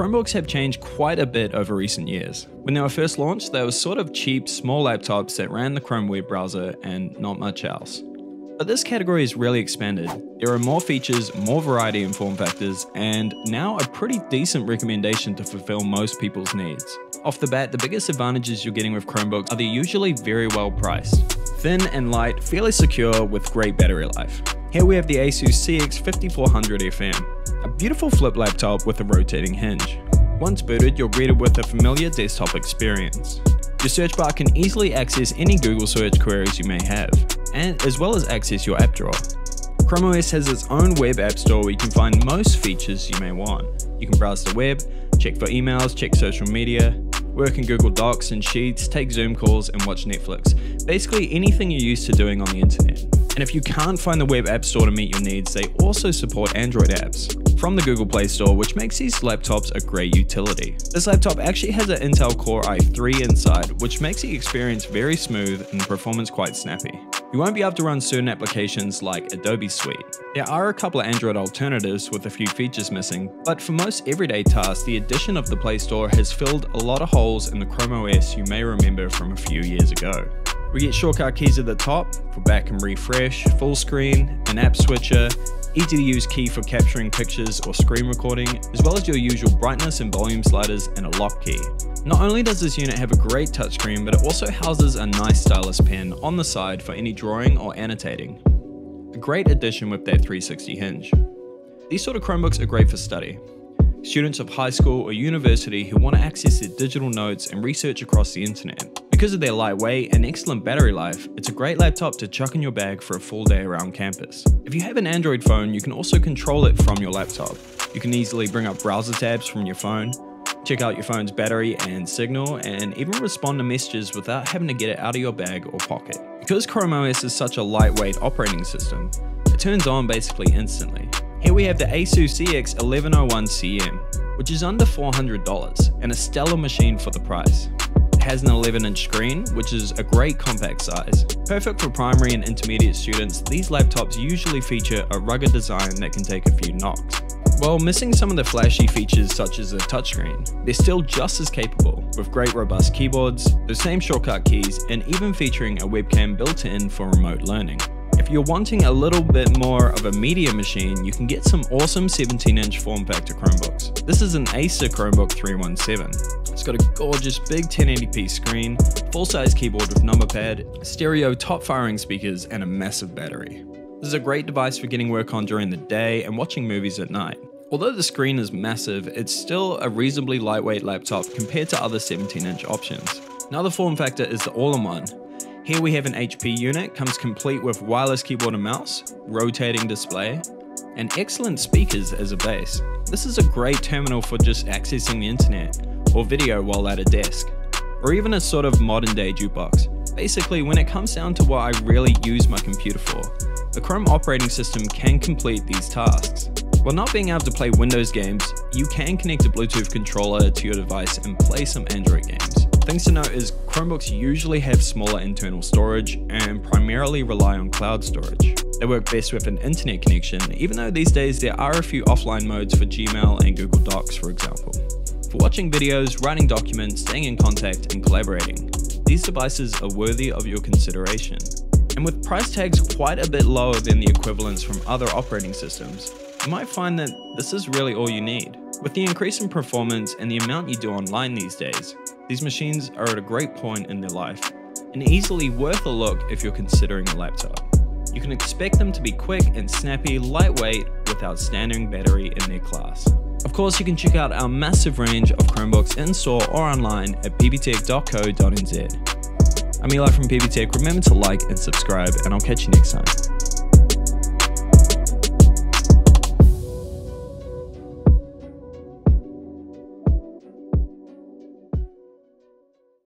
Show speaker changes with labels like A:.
A: Chromebooks have changed quite a bit over recent years. When they were first launched, they were sort of cheap, small laptops that ran the Chrome web browser and not much else. But this category has really expanded. There are more features, more variety in form factors, and now a pretty decent recommendation to fulfill most people's needs. Off the bat, the biggest advantages you're getting with Chromebooks are they're usually very well priced. Thin and light, fairly secure with great battery life. Here we have the Asus CX5400FM, a beautiful flip laptop with a rotating hinge. Once booted, you're greeted with a familiar desktop experience. Your search bar can easily access any Google search queries you may have, and as well as access your app drawer. Chrome OS has its own web app store where you can find most features you may want. You can browse the web, check for emails, check social media, work in Google Docs and Sheets, take Zoom calls, and watch Netflix. Basically anything you're used to doing on the internet. And if you can't find the web app store to meet your needs, they also support Android apps from the Google Play Store, which makes these laptops a great utility. This laptop actually has an Intel Core i3 inside, which makes the experience very smooth and the performance quite snappy. You won't be able to run certain applications like Adobe Suite. There are a couple of Android alternatives with a few features missing, but for most everyday tasks, the addition of the Play Store has filled a lot of holes in the Chrome OS you may remember from a few years ago. We get shortcut keys at the top for back and refresh, full screen, an app switcher, easy to use key for capturing pictures or screen recording, as well as your usual brightness and volume sliders and a lock key. Not only does this unit have a great touchscreen, but it also houses a nice stylus pen on the side for any drawing or annotating. A great addition with that 360 hinge. These sort of Chromebooks are great for study. Students of high school or university who want to access their digital notes and research across the internet. Because of their lightweight and excellent battery life, it's a great laptop to chuck in your bag for a full day around campus. If you have an Android phone, you can also control it from your laptop. You can easily bring up browser tabs from your phone, check out your phone's battery and signal, and even respond to messages without having to get it out of your bag or pocket. Because Chrome OS is such a lightweight operating system, it turns on basically instantly. Here we have the Asus CX1101CM, which is under $400 and a stellar machine for the price has an 11 inch screen, which is a great compact size. Perfect for primary and intermediate students, these laptops usually feature a rugged design that can take a few knocks. While missing some of the flashy features such as a touchscreen, they're still just as capable, with great robust keyboards, the same shortcut keys, and even featuring a webcam built in for remote learning. You're wanting a little bit more of a media machine, you can get some awesome 17-inch form factor Chromebooks. This is an Acer Chromebook 317. It's got a gorgeous big 1080p screen, full-size keyboard with number pad, stereo top-firing speakers, and a massive battery. This is a great device for getting work on during the day and watching movies at night. Although the screen is massive, it's still a reasonably lightweight laptop compared to other 17-inch options. Another form factor is the all-in-one. Here we have an HP unit, comes complete with wireless keyboard and mouse, rotating display, and excellent speakers as a base. This is a great terminal for just accessing the internet, or video while at a desk, or even a sort of modern day jukebox. Basically, when it comes down to what I really use my computer for, the Chrome operating system can complete these tasks. While not being able to play Windows games, you can connect a Bluetooth controller to your device and play some Android games. Things to note is Chromebooks usually have smaller internal storage and primarily rely on cloud storage. They work best with an internet connection, even though these days there are a few offline modes for Gmail and Google Docs for example for watching videos, writing documents, staying in contact, and collaborating. These devices are worthy of your consideration. And with price tags quite a bit lower than the equivalents from other operating systems, you might find that this is really all you need. With the increase in performance and the amount you do online these days, these machines are at a great point in their life and easily worth a look if you're considering a laptop. You can expect them to be quick and snappy, lightweight, with outstanding battery in their class. Of course, you can check out our massive range of Chromebooks in store or online at pbtech.co.nz. I'm Eli from bbtech. Remember to like and subscribe, and I'll catch you next time.